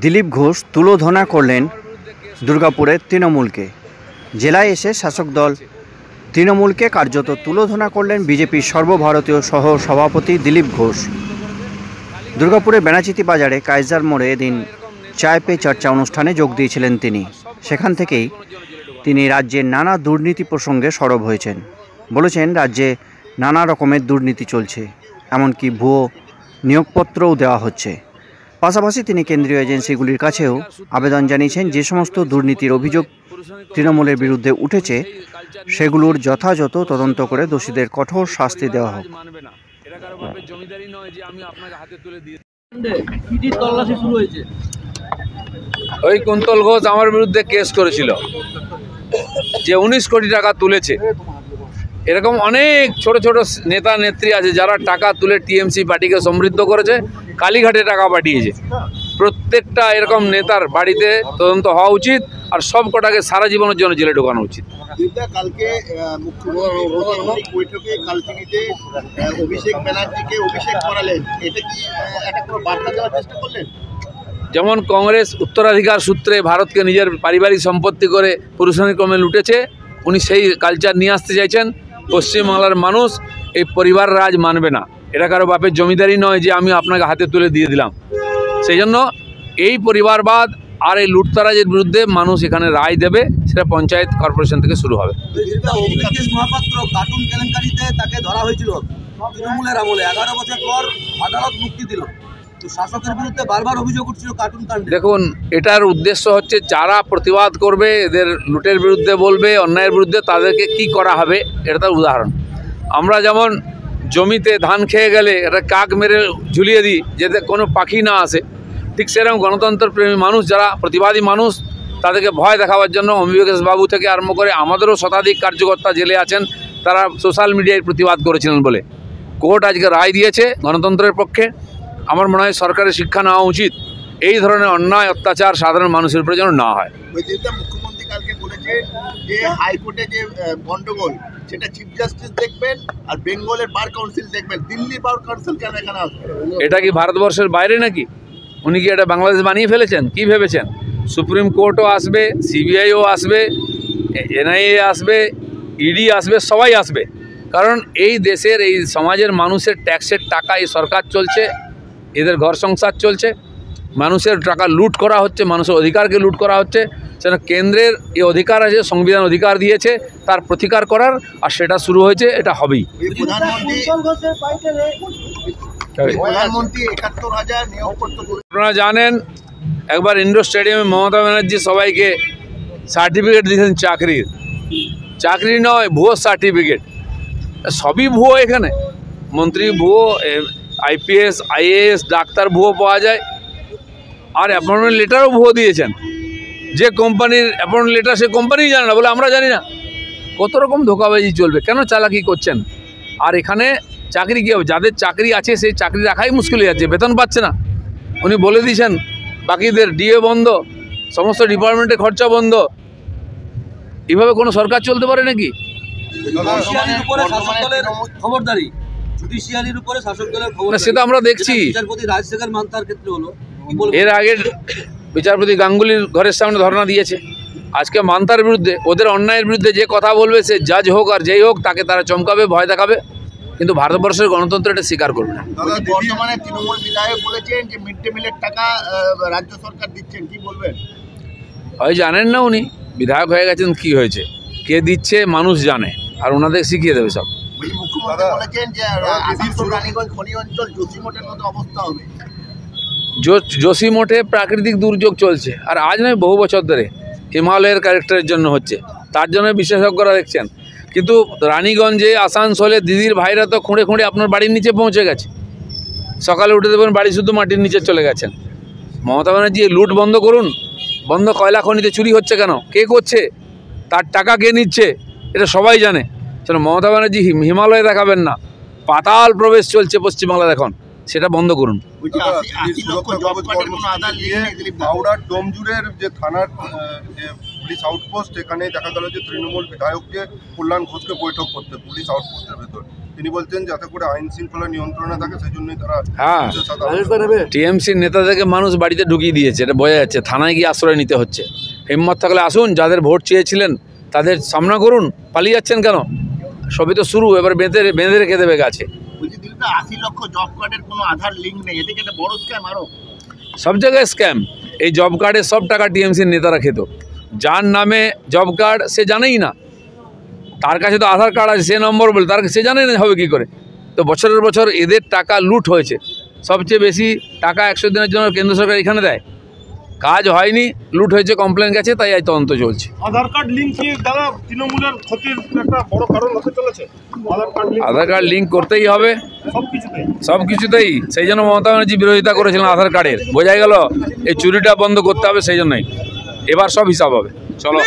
দিলীপ ঘোষ তুলোধনা করলেন দুর্গাপুরের তৃণমূলকে। জেলায় এসে শাসক দল তৃণমূলকে কার্যত তুলোধনা করলেন বিজেপির সর্বভারতীয় সহ সভাপতি দিলীপ ঘোষ। দুর্গাপুরের বেনাচিতি বাজারে কাইজার মোড়ে এদিন চায় পে চর্চা অনুষ্ঠানে যোগ দিয়েছিলেন তিনি। সেখান থেকেই তিনি রাজ্যের নানা দুর্নীতি প্রসঙ্গে সরব হয়েছেন। বলেছেন, রাজ্যে নানা রকমের দুর্নীতি চলছে। এমনকি ভুয়ো নিয়োগপত্রও দেওয়া হচ্ছে। পাশাপাশি তিনি কেন্দ্রীয় এজেন্সিগুলির কাছেও আবেদন জানিয়েছেন যে সমস্ত দুর্নীতির অভিযোগ তৃণমূলের বিরুদ্ধে উঠেছে, সেগুলোর যথাযথ তদন্ত করে দোষীদের কঠোর শাস্তি দেওয়া হোক। ওই কুন্তল ঘোষ আমার বিরুদ্ধে কেস করেছিল, যে উনিশ কোটি টাকা তুলেছে। এরকম অনেক ছোট ছোট নেতা নেত্রী আছে যারা টাকা তুলে টিএমসি পার্টিকে সমৃদ্ধ করেছে কালীঘাটে টাকা পাঠিয়েছে। প্রত্যেকটা এরকম নেতার বাড়িতে তদন্ত হওয়া উচিত আর সব কটাকে সারা জীবনের জন্য জেলে ঢোকানো উচিত। কালকে আহ, মুখ্যমন্ত্রী প্রশাসনিক বৈঠকে কালচিনিতে অভিষেক ব্যানার্জিকে অভিষেক করালেন। এটা কি একটা কোনো বার্তা দেওয়ার চেষ্টা করলেন? যেমন কংগ্রেস উত্তরাধিকার সূত্রে ভারতকে নিজের পারিবারিক সম্পত্তি করে পুরুষানুক্রমে ক্রমে লুটেছে উনি সেই কালচার নিয়ে আসতে চাইছেন। পশ্চিমবাংলার মানুষ এই পরিবার রাজ মানবে না। এটা কারও বাপের জমিদারি নয় যে আমি আপনাকে হাতে তুলে দিয়ে দিলাম। সেই জন্য এই পরিবারবাদ আর এই লুটতারাজের বিরুদ্ধে মানুষ এখানে রায় দেবে সেটা পঞ্চায়েত কর্পোরেশন থেকে শুরু হবে। তাকে ধরা হয়েছিল তৃণমূলের আমলে। এগারো বছর পর আদালত মুক্তি দিল। দেখুন এটার উদ্দেশ্য হচ্ছে যারা প্রতিবাদ করবে এদের লুটের বিরুদ্ধে বলবে অন্যায়ের বিরুদ্ধে তাদেরকে কি করা হবে এটা তার উদাহরণ। আমরা যেমন জমিতে ধান খেয়ে গেলে এটা কাক মেরে ঝুলিয়ে দিই যাতে কোনো পাখি না আসে। ঠিক সেরকম গণতন্ত্র প্রেমী মানুষ যারা প্রতিবাদী মানুষ তাদেরকে ভয় দেখাবার জন্য অমিবিকেশ বাবু থেকে আরম্ভ করে আমাদেরও শতাধিক কার্যকর্তা জেলে আছেন তারা সোশ্যাল মিডিয়ায় প্রতিবাদ করেছিলেন বলে। কোর্ট আজকে রায় দিয়েছে গণতন্ত্রের পক্ষে। আমার মনে হয় সরকারের শিক্ষা নেওয়া উচিত। এই ধরনের অন্যায় অত্যাচার সাধারণ মানুষের উপরে যেন না হয়। মুখ্যমন্ত্রী কালকে বলেছে যে হাইকোর্টে যে আহ, গন্ডগোল সেটা চিফ জাস্টিস দেখবেন আর বেঙ্গলের বার কাউন্সিল দেখবেন। দিল্লি বার কাউন্সিল কেন এখানে আসবে? এটা কি ভারতবর্ষের বাইরে নাকি? উনি কি এটা বাংলাদেশ বানিয়ে ফেলেছেন? কি ভেবেছেন? সুপ্রিম কোর্টও আসবে সিবিআইও আসবে এনআইএ আসবে ইডি আসবে, সবাই আসবে। কারণ এই দেশের, এই সমাজের মানুষের ট্যাক্সের টাকা এই সরকার চলছে, এদের ঘর সংসার চলছে, মানুষের টাকা লুট করা হচ্ছে, মানুষের অধিকারকে লুট করা হচ্ছে সেটা কেন্দ্রের এই অধিকার আছে সংবিধান অধিকার দিয়েছে তার প্রতিকার করার আর সেটা শুরু হয়েছে এটা হবেই। আপনারা জানেন একবার ইন্ডোর স্টেডিয়ামে মমতা ব্যানার্জি সবাইকে সার্টিফিকেট দিয়েছেন চাকরির। চাকরি নয় ভুয়ো সার্টিফিকেট। সবই ভুয়ো এখানে। মন্ত্রী ভুয়ো আইপিএস আইএএস ডাক্তার ভুয়ো পাওয়া যায়। আর অ্যাপয়েন্টমেন্ট লেটারও ভুয়ো দিয়েছেন। যে কোম্পানির অ্যাপয়েন্টমেন্ট লেটার সে কোম্পানি জানে না বলে আমরা জানি না। কত রকম ধোকাবাজি চলবে কেন চালাকি করছেন? আর এখানে চাকরি কী হবে? যাদের চাকরি আছে সেই চাকরি রাখাই মুশকিল হয়ে যাচ্ছে বেতন পাচ্ছে না। উনি বলে দিয়েছেন বাকিদের ডিএ বন্ধ সমস্ত ডিপার্টমেন্টে খরচা বন্ধ। এভাবে কোনো সরকার চলতে পারে নাকি? উপরে খবরদারি। জুডিশিয়ারির উপরে শাসক দলের না সেটা আমরা দেখছি। যেটা বিচারপতি রাজশেখর মান্তার ক্ষেত্রে হলো। এর আগে বিচারপতি গাঙ্গুলির ঘরের সামনে ধর্ণা দিয়েছে। আজকে মান্তার বিরুদ্ধে ওদের অন্যায়ের বিরুদ্ধে যে কথা বলবে সে জাজ হোক আর যেই হোক তাকে তারা চমকাবে ভয় দেখাবে। কিন্তু ভারতবর্ষের গণতন্ত্র এটা স্বীকার করবে না। বর্তমানে তৃণমূল বিধায়ক বলেছেন যে মিড ডে মিলের টাকা রাজ্য সরকার দিচ্ছেন কি বলবেন? হয় জানেন না উনি? বিধায়ক হয়ে গেছেন কি হয়েছে? কে দিচ্ছে মানুষ জানে। আর ওনাদের শিখিয়ে দেবে সব। মুখ্যমন্ত্রী বলেছেন যে আসানসোল রানীগঞ্জ খনি অঞ্চল জসিমঠের মতো অবস্থা হবে। জো- জসিমঠে প্রাকৃতিক দুর্যোগ চলছে, আর আজ নয়, বহু বছর ধরে হিমালয়ের ক্যারেক্টারের জন্য হচ্ছে। তার জন্য বিশেষজ্ঞরা দেখছেন কিন্তু রানীগঞ্জে, আসানসোলে দিদির ভাইরা তো খুঁড়ে খুঁড়ে আপনার বাড়ির নিচে পৌঁছে গেছে। সকালে উঠে দেবেন বাড়ি শুধু মাটির নিচে চলে গেছেন। মমতা ব্যানার্জি লুট বন্ধ করুন। বন্ধ কয়লা খনিতে চুরি হচ্ছে কেন? কে করছে? তার টাকা কে নিচ্ছে? এটা সবাই জানে। সেটা মমতা ব্যানার্জি হিমালয়ে দেখাবেন না। পাতাল প্রবেশ চলছে পশ্চিমবাংলায় এখন। সেটা বন্ধ করুন। দা। হাওড়ার ডোমজুরের যে থানার যে পুলিশ আউটপোস্ট এখানে দেখা গেল যে তৃণমূল বিধায়ককে কল্যাণ ঘোষকে বৈঠক করতে পুলিশ আউটপোস্টের ভেতর। তিনি বলছেন যাতে করে আইন শৃঙ্খলা নিয়ন্ত্রণে থাকে সেই জন্যই তারা হ্যাঁ টিএমসির নেতাদেরকে মানুষ বাড়িতে ঢুকিয়ে দিয়েছে এটা বোঝা যাচ্ছে। থানায় গিয়ে আশ্রয় নিতে হচ্ছে। হিম্মত থাকলে আসুন যাদের ভোট চেয়েছিলেন তাদের সামনা করুন। পালিয়ে যাচ্ছেন কেন? সবই তো শুরু এবার বেঁধে বেঁধে রেখে দেবে গাছে। দিলীপ আশি লক্ষ জব কার্ডের কোনো আধার লিঙ্ক নেই। এদিকে একটা বড় স্ক্যাম আরও। সব জায়গায় স্ক্যাম এই জব কার্ডের সব টাকা টিএমসির নেতারা খেত। যার নামে জব কার্ড সে জানেই না। তার কাছে তো আধার কার্ড আছে, সে নম্বর বলে, তার সে জানে না হবে কি করে। তো বছরের বছর এদের টাকা লুট হয়েছে। সবচেয়ে বেশি টাকা একশো দিনের জন্য কেন্দ্র সরকার এখানে দেয়। কাজ হয়নি লুট হয়েছে কমপ্লেন গেছে তাই এই তদন্ত চলছে। আধার কার্ড লিঙ্ক কি দাদা তৃণমূলের ক্ষতির একটা বড় কারণ হতে চলেছে? Aadhaar card link Aadhaar card link করতেই হবে। সব কিছুতেই। সেই জন্য মমতা ব্যানার্জি বিরোধিতা করেছিলেন আধার কার্ডের বোঝাই গেল এই চুরিটা বন্ধ করতে হবে সেই জন্যই। এবার সব হিসাব হবে। চলো।